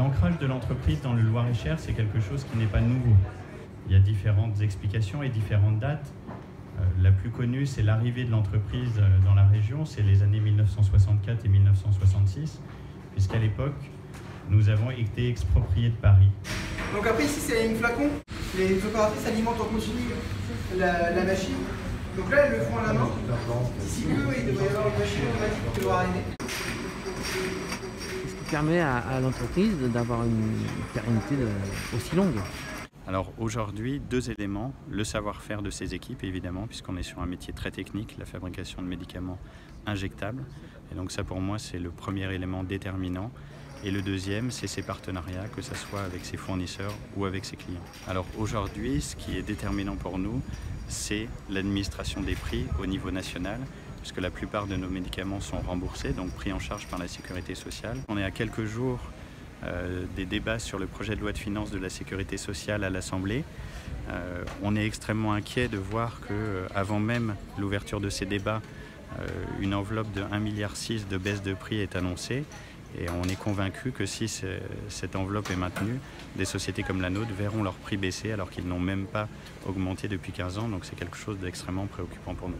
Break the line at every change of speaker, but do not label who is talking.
L'ancrage de l'entreprise dans le Loir-et-Cher, c'est quelque chose qui n'est pas nouveau. Il y a différentes explications et différentes dates. Euh, la plus connue, c'est l'arrivée de l'entreprise euh, dans la région, c'est les années 1964 et 1966, puisqu'à l'époque, nous avons été expropriés de Paris.
Donc après ici c'est une flacon, les opératrices alimentent en continu la, machine. Donc là elles le font à la main. D'ici peu il devrait y avoir une machine automatique qui doit arriver.
Permet à, l'entreprise d'avoir une pérennité de- aussi longue.
Alors aujourd'hui, deux éléments. Le savoir-faire de ces équipes, évidemment, puisqu'on est sur un métier très technique, la fabrication de médicaments injectables. Et donc ça, pour moi, c'est le premier élément déterminant. Et le deuxième, c'est ses partenariats, que ce soit avec ses fournisseurs ou avec ses clients. Alors aujourd'hui, ce qui est déterminant pour nous, c'est l'administration des prix au niveau national, puisque la plupart de nos médicaments sont remboursés, donc pris en charge par la sécurité sociale. On est à quelques jours euh, des débats sur le projet de loi de finances de la sécurité sociale à l'Assemblée. Euh, on est extrêmement inquiet de voir que, euh, avant même l'ouverture de ces débats, une enveloppe de 1,6 milliard de baisse de prix est annoncée. Et on est convaincu que si ce- cette enveloppe est maintenue, des sociétés comme la nôtre verront leurs prix baisser alors qu'ils n'ont même pas augmenté depuis 15 ans. Donc c'est quelque chose d'extrêmement préoccupant pour nous.